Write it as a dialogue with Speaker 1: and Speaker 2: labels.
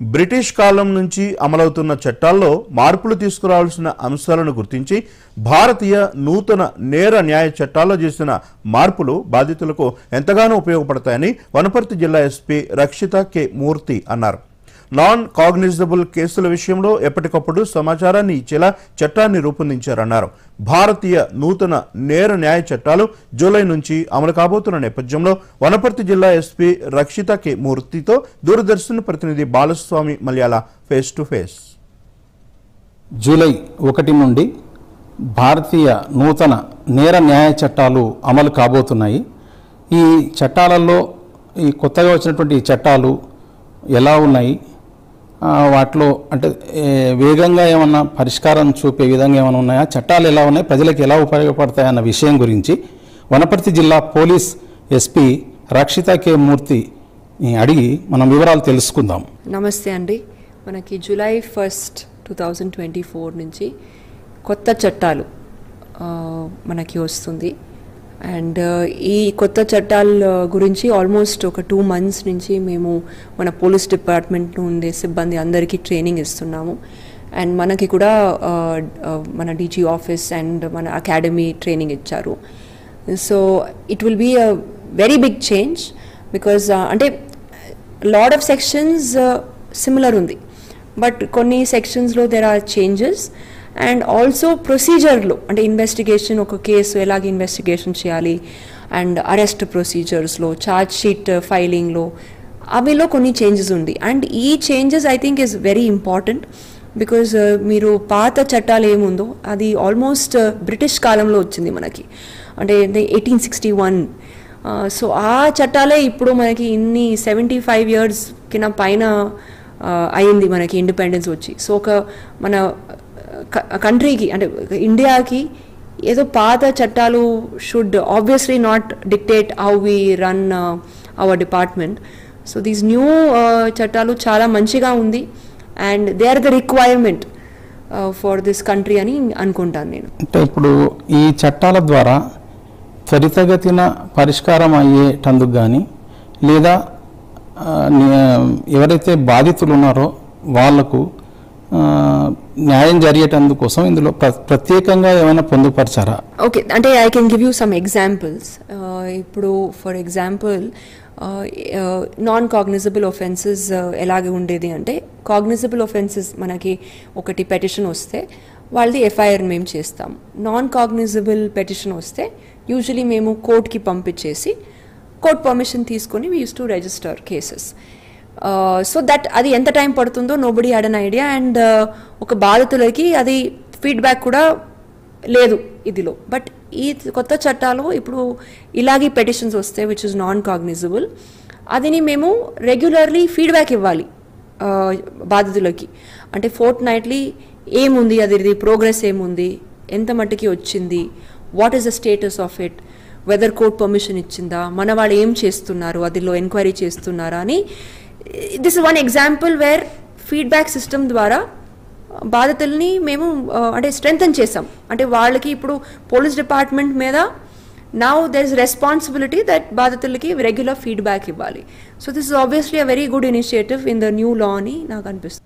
Speaker 1: British కాలం నుంచి అమలవుతున్న చట్టాల్లో మార్పులు తీసుకురావాల్సిన అంశాలను గుర్తించి భారతీయ నూతన నేర న్యాయ చట్టాల్లో చేసిన మార్పులు బాధితులకు ఎంతగానో ఉపయోగపడతాయని వనపర్తి జిల్లా ఎస్పీ రక్షిత కె మూర్తి అన్నారు. నాన్ కాగ్నిజబుల్ కేసుల విషయంలో ఎప్పటికప్పుడు సమాచారాన్ని ఇచ్చేలా చట్టాన్ని రూపొందించారన్నారు. భారతీయ నూతన నేర న్యాయ చట్టాలు జూలై నుంచి అమలు కాబోతున్న నేపథ్యంలో వనపర్తి జిల్లా ఎస్పీ రక్షిత కె. మూర్తితో దూరదర్శన్ ప్రతినిధి Balaswamy Malyala face to face.
Speaker 2: July ఒకటి నుండి భారతీయ నూతన నేర న్యాయ చట్టాలు అమలు కాబోతున్నాయి. ఈ చట్టాలలో ఈ కొత్తగా వచ్చినటువంటి చట్టాలు ఎలా ఉన్నాయి? వాటిలో అంటే వేగంగా ఏమన్నా పరిష్కారం చూపే విధంగా ఏమైనా ఉన్నాయా? చట్టాలు ఎలా ఉన్నాయి? ప్రజలకు ఎలా ఉపయోగపడతాయి అన్న విషయం గురించి వనపర్తి జిల్లా పోలీస్ ఎస్పీ రక్షిత కే. మూర్తి అడిగి మనం వివరాలు తెలుసుకుందాం.
Speaker 3: నమస్తే అండి. మనకి July first two thousand twenty four నుంచి కొత్త చట్టాలు మనకి వస్తుంది. అండ్ uh, ఈ కొత్త చట్టాల గురించి ఆల్మోస్ట్ ఒక టూ మంత్స్ నుంచి మేము మన పోలీస్ డిపార్ట్మెంట్ ఉండే సిబ్బంది అందరికీ ట్రైనింగ్ ఇస్తున్నాము. అండ్ మనకి కూడా uh, uh, మన డీజీ ఆఫీస్ అండ్ మన అకాడమీ ట్రైనింగ్ ఇచ్చారు. So it will be a very big change because అంటే లాడ్ ఆఫ్ సెక్షన్స్ సిమిలర్ ఉంది. బట్ కొన్ని సెక్షన్స్లో there are changes and also ప్రొసీజర్లో అంటే ఇన్వెస్టిగేషన్ ఒక కేసు ఎలాగ ఇన్వెస్టిగేషన్ చేయాలి అండ్ అరెస్ట్ ప్రొసీజర్స్లో ఛార్జ్ షీట్ ఫైలింగ్లో అవిలో కొన్ని చేంజెస్ ఉంది. అండ్ ఈ changes I think is very important because మీరు పాత చట్టాలు ఏముందో అది ఆల్మోస్ట్ బ్రిటిష్ uh, కాలంలో వచ్చింది మనకి. అంటే ఎయిటీన్ సిక్స్టీ వన్ సో ఆ చట్టాలే ఇప్పుడు మనకి ఇన్ని సెవెంటీ ఫైవ్ ఇయర్స్ కింద పైన uh, అయింది మనకి ఇండిపెండెన్స్ వచ్చి. సో ఒక మన కంట్రీకి అంటే ఇండియాకి ఏదో పాత చట్టాలు should obviously not dictate how we run our department so these new చట్టాలు చాలా మంచిగా ఉంది. And they are the requirement for this country అని అనుకుంటాను నేను.
Speaker 2: అంటే ఇప్పుడు ఈ చట్టాల ద్వారా త్వరితగతిన పరిష్కారం అయ్యేటందుకు కానీ లేదా uh, uh, ఎవరైతే బాధితులు ఉన్నారో వాళ్ళకు న్యాయం జరిగేటందుకు కోసం ఇందులో ప్ర- ప్రత్యేకంగా ఏమైనా పొందుపరచారా?
Speaker 3: ఓకే అంటే I can give you some examples ఇప్పుడు for example non cognizable offences ఎలాగ ఉండేది అంటే కాగ్నిజబుల్ ఒఫెన్సెస్ మనకి ఒకటి పెటిషన్ వస్తే వాళ్ళది ఎఫ్ఐఆర్ మేము చేస్తాం. నాన్ కాగ్నిజబుల్ పెటిషన్ వస్తే యూజువలీ మేము కోర్ట్కి పంపించేసి కోర్ట్ పర్మిషన్ తీసుకొని we use to register cases so that అది ఎంత టైం పడుతుందో nobody had an idea and ఒక బాధితులకి అది ఫీడ్బ్యాక్ కూడా లేదు ఇదిలో. బట్ ఈ కొత్త చట్టాలు ఇప్పుడు ఇలాగే పెటిషన్స్ వస్తే విచ్ ఇస్ నాన్ కాగ్నిజబుల్ అదిని మేము రెగ్యులర్లీ ఫీడ్బ్యాక్ ఇవ్వాలి బాధితులకి. అంటే ఫోర్త్ నైట్లీ ఏముంది అది ప్రోగ్రెస్ ఏముంది ఎంత మట్టుకి వచ్చింది what is the status of it whether court permission ఇచ్చిందా మన వాళ్ళు ఏం చేస్తున్నారు అదిలో ఎంక్వైరీ చేస్తున్నారా అని this one example where feedback system ద్వారా బాధితుల్ని మేము అంటే స్ట్రెంగ్తన్ చేసాం అంటే వాళ్ళకి ఇప్పుడు పోలీస్ డిపార్ట్మెంట్ మీద now there is responsibility that బాధితులకి రెగ్యులర్ ఫీడ్బ్యాక్ ఇవ్వాలి. So this is obviously a very good initiative in the new law అని నాకు అనిపిస్తుంది.